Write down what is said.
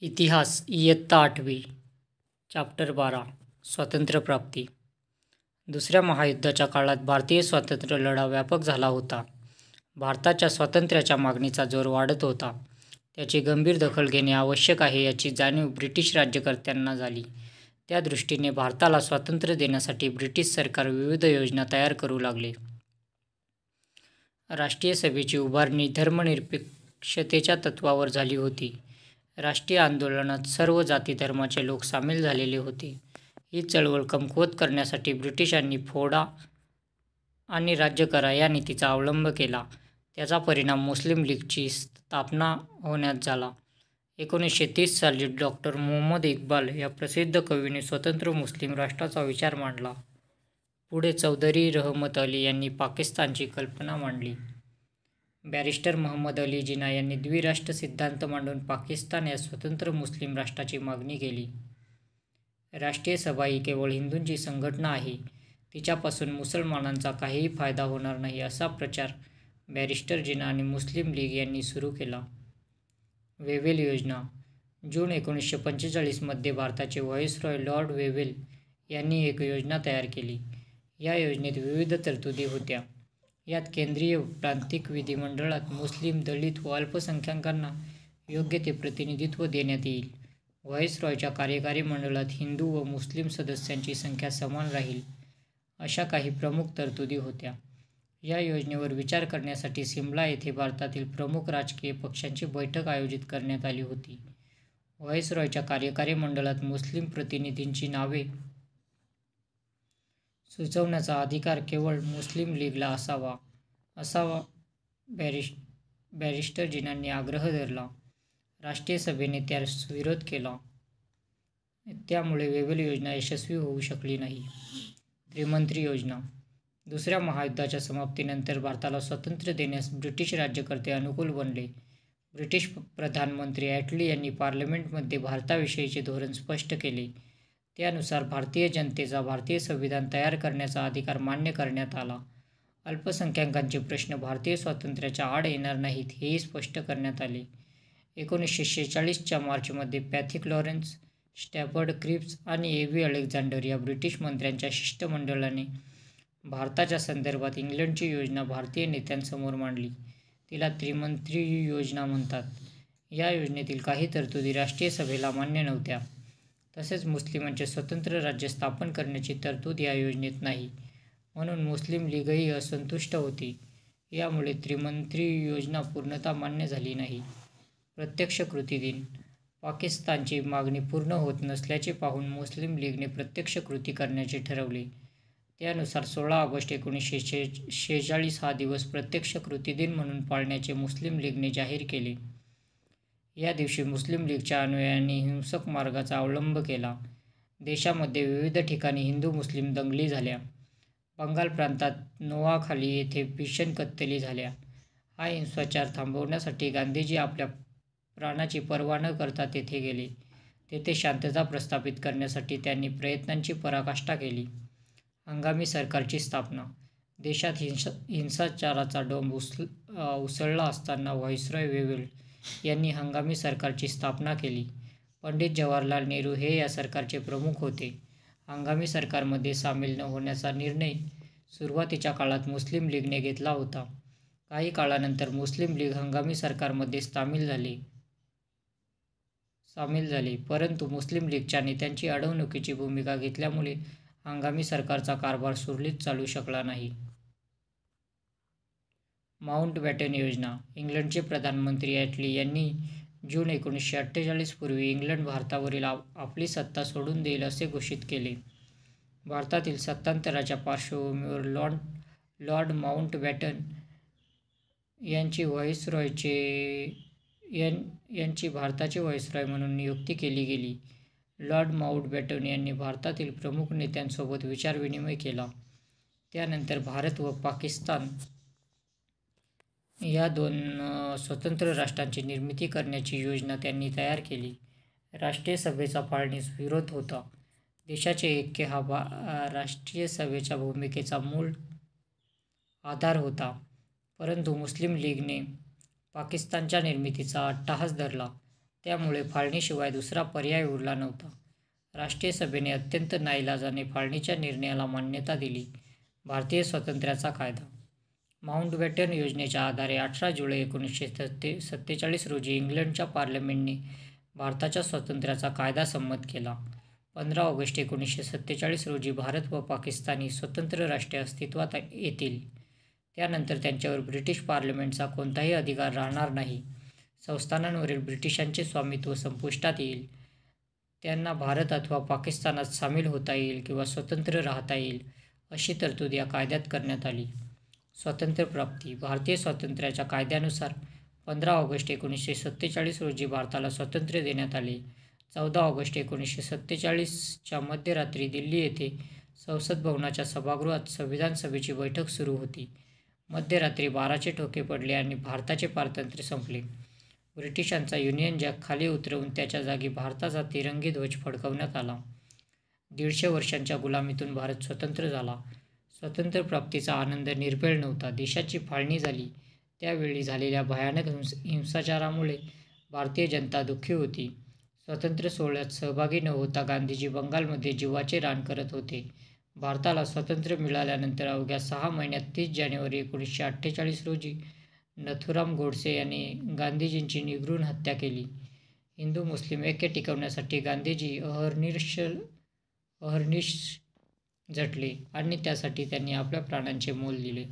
इतिहास इयत्ता आठवी चॅप्टर बारा स्वातंत्र्यप्राप्ती दुसऱ्या महायुद्धाच्या काळात भारतीय स्वातंत्र्य लढा व्यापक झाला होता. भारताच्या स्वातंत्र्याच्या मागणीचा जोर वाढत होता. त्याची गंभीर दखल घेणे आवश्यक आहे याची जाणीव ब्रिटिश राज्यकर्त्यांना झाली. त्या दृष्टीने भारताला स्वातंत्र्य देण्यासाठी ब्रिटिश सरकार विविध योजना तयार करू लागले. राष्ट्रीय सभेची उभारणी धर्मनिरपेक्षतेच्या तत्त्वावर झाली होती. राष्ट्रीय आंदोलनात सर्व जाती-धर्माचे लोक सामील झालेले होते. ही चळवळ कमकुवत करण्यासाठी ब्रिटिशांनी फोडा आणि राज्य करा या नीतीचा अवलंब केला. त्याचा परिणाम मुस्लिम लीगची स्थापना होण्यात झाला. एकोणीसशे तीस साली डॉक्टर मोहम्मद इक्बाल या प्रसिद्ध कवीने स्वतंत्र मुस्लिम राष्ट्राचा विचार मांडला. पुढे चौधरी रहमत अली यांनी पाकिस्तानची कल्पना मांडली. बॅरिस्टर मोहम्मद अली जिना यांनी द्विराष्ट्र सिद्धांत मांडून पाकिस्तान या स्वतंत्र मुस्लिम राष्ट्राची मागणी केली. राष्ट्रीय सभा ही केवळ हिंदूंची संघटना आहे, तिच्यापासून मुसलमानांचा काहीही फायदा होणार नाही असा प्रचार बॅरिस्टर जिना आणि मुस्लिम लीग यांनी सुरू केला. वेवेल योजना - जून एकोणीसशे पंचेचाळीसमध्ये भारताचे व्हॉइसरॉय लॉर्ड वेवेल यांनी एक योजना तयार केली. या योजनेत विविध तरतुदी होत्या. यात केंद्रीय प्रांतिक विधिमंडळात मुस्लिम दलित व अल्पसंख्याकांना योग्य ते प्रतिनिधित्व देण्यात येईल. व्हाईसरॉयच्या कार्यकारी मंडळात हिंदू व मुस्लिम सदस्यांची संख्या समान राहील, अशा काही प्रमुख तरतुदी होत्या. या योजनेवर विचार करण्यासाठी सिमला येथे भारतातील प्रमुख राजकीय पक्षांची बैठक आयोजित करण्यात आली होती. व्हाईसरॉयच्या कार्यकारी मंडळात मुस्लिम प्रतिनिधींची नावे सुचवण्याचा अधिकार केवळ मुस्लिम लीगला असावा, असावा बॅरिस्टर बॅरिस्टरजीनांनी आग्रह धरला. राष्ट्रीय सभेने त्यास विरोध केला. त्यामुळे वेबल योजना यशस्वी होऊ शकली नाही. त्रिमंत्री योजना - दुसऱ्या महायुद्धाच्या समाप्तीनंतर भारताला स्वातंत्र्य देण्यास ब्रिटिश राज्यकर्ते अनुकूल बनले. ब्रिटिश प्रधानमंत्री ॲटली यांनी पार्लमेंटमध्ये भारताविषयीचे धोरण स्पष्ट केले. त्यानुसार भारतीय जनतेचा भारतीय संविधान तयार करण्याचा अधिकार मान्य करण्यात आला. अल्पसंख्याकांचे प्रश्न भारतीय स्वातंत्र्याच्या आड येणार नाहीत हेही स्पष्ट करण्यात आले. एकोणीसशे शेहेचाळीसच्या मार्चमध्ये पॅथिक लॉरेन्स, स्टॅफर्ड क्रिप्स आणि ए. व्ही. अलेक्झांडर या ब्रिटिश मंत्र्यांच्या शिष्टमंडळाने भारताच्या संदर्भात इंग्लंडची योजना भारतीय नेत्यांसमोर मांडली. तिला त्रिमंत्री योजना म्हणतात. या योजनेतील काही तरतुदी राष्ट्रीय सभेला मान्य नव्हत्या. तसेच मुस्लिमांचे म्हणजे स्वतंत्र राज्य स्थापन करण्याची तरतूद या योजनेत नाही, म्हणून मुस्लिम लीगही असंतुष्ट होती. यामुळे त्रिमंत्री योजना पूर्णतः मान्य झाली नाही. प्रत्यक्ष कृती दिन - पाकिस्तानची मागणी पूर्ण होत नसल्याचे पाहून मुस्लिम लीगने प्रत्यक्ष कृती करण्याचे ठरवले. त्यानुसार सोळा ऑगस्ट एकोणीसशे शेचाळीस हा दिवस प्रत्यक्ष कृती दिन म्हणून पाळण्याचे मुस्लिम लीगने जाहीर केले. या दिवशी मुस्लिम लीगच्या अनुयायांनी हिंसक मार्गाचा अवलंब केला. देशामध्ये विविध ठिकाणी हिंदू मुस्लिम दंगली झाल्या. बंगाल प्रांतात नोआखाली येथे भीषण कत्तली झाल्या. हा हिंसाचार थांबवण्यासाठी गांधीजी आपल्या प्राणाची पर्वा न करता तेथे गेले. तेथे शांतता प्रस्थापित करण्यासाठी त्यांनी प्रयत्नांची पराकाष्ठा केली. हंगामी सरकारची स्थापना - देशात हिंसाचाराचा डोंब उसळला असताना व्हॉइसरॉय वेव्हेल यांनी हंगामी सरकारची स्थापना केली. पंडित जवाहरलाल नेहरू हे या सरकारचे प्रमुख होते. हंगामी सरकारमध्ये सामील न होण्याचा निर्णय सुरुवातीच्या काळात मुस्लिम लीगने घेतला होता. काही काळानंतर मुस्लिम लीग हंगामी सरकारमध्ये सामील झाले, परंतु मुस्लिम लीगच्या नेत्यांची अडवणुकीची भूमिका घेतल्यामुळे हंगामी सरकारचा कारभार सुरळीत चालू शकला नाही. माउंटबॅटन योजना - इंग्लंडचे प्रधानमंत्री ॲटली यांनी जून एकोणीसशे अठ्ठेचाळीस पूर्वी इंग्लंड भारतावरील आपली सत्ता सोडून देईल असे घोषित केले. भारतातील सत्तांतराच्या पार्श्वभूमीवर लॉर्ड माउंटबॅटन यांची भारताचे व्हाईसरॉय म्हणून नियुक्ती केली गेली. लॉर्ड माउंटबॅटन यांनी भारतातील प्रमुख नेत्यांसोबत विचारविनिमय केला. त्यानंतर भारत व पाकिस्तान या दोन स्वतंत्र राष्ट्रांची निर्मिती करण्याची योजना त्यांनी तयार केली. राष्ट्रीय सभेचा फाळणीस विरोध होता. देशाचे ऐक्य हा भा राष्ट्रीय सभेच्या भूमिकेचा मूळ आधार होता. परंतु मुस्लिम लीगने पाकिस्तानच्या निर्मितीचा अट्टाहास धरला. त्यामुळे फाळणीशिवाय दुसरा पर्याय उरला नव्हता. राष्ट्रीय सभेने अत्यंत नाईलाजाने फाळणीच्या निर्णयाला मान्यता दिली. भारतीय स्वातंत्र्याचा कायदा माउंटबॅटन योजनेच्या आधारे अठरा जुलै एकोणीसशे सत्ते सत्तेचाळीस रोजी इंग्लंडच्या पार्लमेंटने भारताच्या स्वातंत्र्याचा कायदा संमत केला. पंधरा ऑगस्ट एकोणीसशे सत्तेचाळीस रोजी भारत व पाकिस्तान ही स्वतंत्र राष्ट्रे अस्तित्वात येतील. त्यानंतर त्यांच्यावर ब्रिटिश पार्लमेंटचा कोणताही अधिकार राहणार नाही. संस्थानांवरील ब्रिटिशांचे स्वामित्व संपुष्टात येईल. त्यांना भारत अथवा पाकिस्तानात सामील होता येईल किंवा स्वतंत्र राहता येईल, अशी तरतूद या कायद्यात करण्यात आली. स्वातंत्र्यप्राप्ती भारतीय स्वातंत्र्याच्या कायद्यानुसार पंधरा ऑगस्ट एकोणीसशे सत्तेचाळीस रोजी भारताला स्वातंत्र्य देण्यात आले. चौदा ऑगस्ट एकोणीसशे सत्तेचाळीसच्या मध्यरात्री दिल्ली येथे संसद भवनाच्या सभागृहात संविधान सभेची बैठक सुरू होती. मध्यरात्री बाराचे ठोके पडले आणि भारताचे पारतंत्र्य संपले. ब्रिटिशांचा युनियन जॅक खाली उतरवून त्याच्या जागी भारताचा तिरंगी ध्वज फडकवण्यात आला. दीडशे वर्षांच्या गुलामीतून भारत स्वतंत्र झाला. स्वातंत्र्यप्राप्तीचा आनंद निर्भेळ नव्हता. देशाची फाळणी झाली त्यावेळी झालेल्या भयानक हिंस हिंसाचारामुळे भारतीय जनता दुःखी होती. स्वातंत्र्य सोहळ्यात सहभागी न होता गांधीजी बंगालमध्ये जीवाचे रान करत होते. भारताला स्वातंत्र्य मिळाल्यानंतर अवघ्या सहा महिन्यात तीस जानेवारी एकोणीसशे अठ्ठेचाळीस रोजी नथुराम गोडसे यांनी गांधीजींची निर्घृण हत्या केली. हिंदू-मुस्लिम ऐक्य टिकवण्यासाठी गांधीजी अहर्निश झटले आणि त्यासाठी त्यांनी आपल्या प्राणांचे मोल दिले.